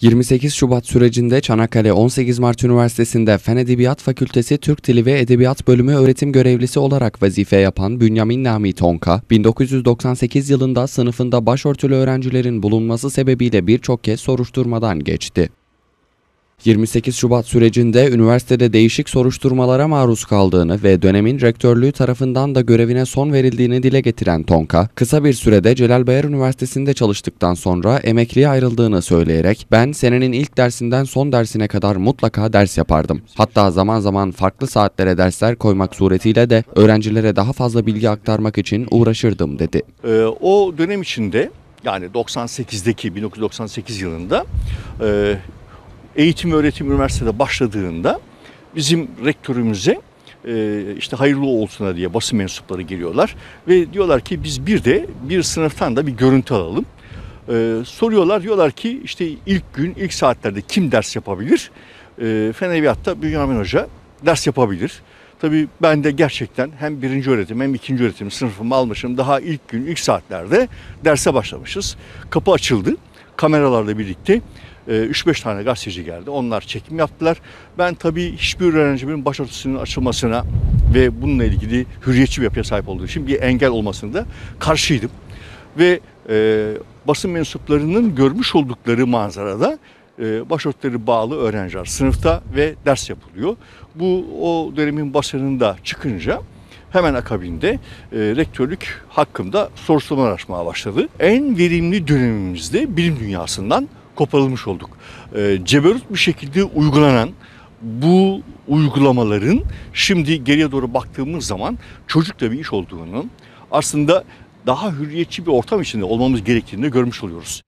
28 Şubat sürecinde Çanakkale 18 Mart Üniversitesi'nde Fen Edebiyat Fakültesi Türk Dili ve Edebiyat Bölümü öğretim görevlisi olarak vazife yapan Bünyamin Nami Tonka, 1998 yılında sınıfında başörtülü öğrencilerin bulunması sebebiyle birçok kez soruşturmadan geçti. 28 Şubat sürecinde üniversitede değişik soruşturmalara maruz kaldığını ve dönemin rektörlüğü tarafından da görevine son verildiğini dile getiren Tonka, kısa bir sürede Celal Bayar Üniversitesi'nde çalıştıktan sonra emekliye ayrıldığını söyleyerek ben senenin ilk dersinden son dersine kadar mutlaka ders yapardım. Hatta zaman zaman farklı saatlere dersler koymak suretiyle de öğrencilere daha fazla bilgi aktarmak için uğraşırdım dedi. Ee, o dönem içinde yani 98'deki 1998 yılında e, eğitim ve öğretim üniversitede başladığında bizim rektörümüze e, işte hayırlı olsuna diye basın mensupları geliyorlar ve diyorlar ki biz bir de bir sınıftan da bir görüntü alalım. Ee, soruyorlar diyorlar ki işte ilk gün ilk saatlerde kim ders yapabilir? Ee, Fen Edebiyatta Bünyamin Hoca ders yapabilir. Tabii ben de gerçekten hem birinci öğretim hem ikinci öğretim sınıfımı almışım. Daha ilk gün ilk saatlerde derse başlamışız. Kapı açıldı. Kameralarla birlikte e, 3-5 tane gazeteci geldi. Onlar çekim yaptılar. Ben tabii hiçbir öğrencimin başörtüsünün açılmasına ve bununla ilgili hürriyetçi bir yapıya sahip olduğu için bir engel olmasını da karşıydım. Ve e, basın mensuplarının görmüş oldukları manzarada e, başörtüleri bağlı öğrenciler sınıfta ve ders yapılıyor. Bu o dönemin basınında çıkınca hemen akabinde e, rektörlük hakkında soruşturmalar açmaya başladı. En verimli dönemimizde bilim dünyasından koparılmış olduk. E, ceberut bir şekilde uygulanan bu uygulamaların şimdi geriye doğru baktığımız zaman çocukla bir iş olduğunu aslında daha hürriyetçi bir ortam içinde olmamız gerektiğini görmüş oluyoruz.